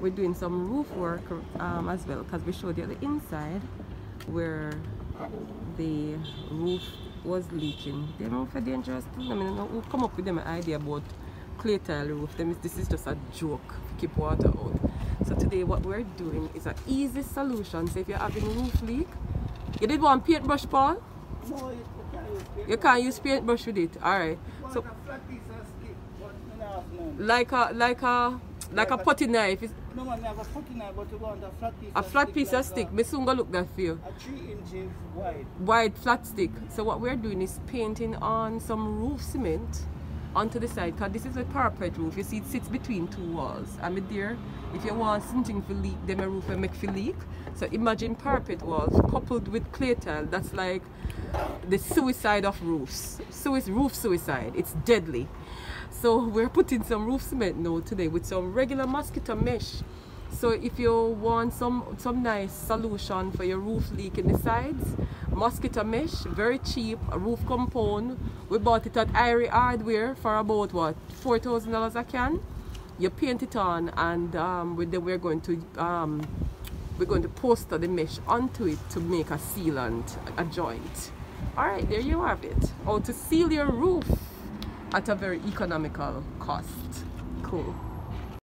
we're doing some roof work um, as well because we showed you the inside where the roof was leaking. They know for dangerous thing. I mean, we'll come up with them an idea about clay tile roof. Them, this is just a joke to keep water out. So today what we're doing is an easy solution. So if you're having a roof leak, you did one paintbrush, Paul? No, you can't use paintbrush. You can't use paintbrush with it. Alright. So like a like a like a putty knife. It's no man, I have a putty knife, but you want a flat piece a of flat piece of stick. Me soon go look that for you. a three inches wide. Wide flat stick. So what we're doing is painting on some roof cement onto the side because this is a parapet roof. You see it sits between two walls. And with there, if you want something to leak, then a roof will make for leak. So imagine parapet walls coupled with clay tile. That's like the suicide of roofs. So it's roof suicide. It's deadly. So we're putting some roof cement now today with some regular mosquito mesh. So if you want some some nice solution for your roof leak in the sides, mosquito mesh, very cheap, roof compound. We bought it at Irie Hardware for about what, four thousand dollars a can. You paint it on and um, we're going to um, we're going to poster the mesh onto it to make a sealant, a joint. Alright, there you have it. How to seal your roof at a very economical cost. Cool.